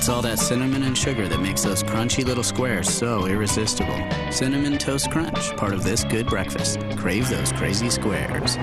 It's all that cinnamon and sugar that makes those crunchy little squares so irresistible. Cinnamon Toast Crunch, part of this good breakfast. Crave those crazy squares.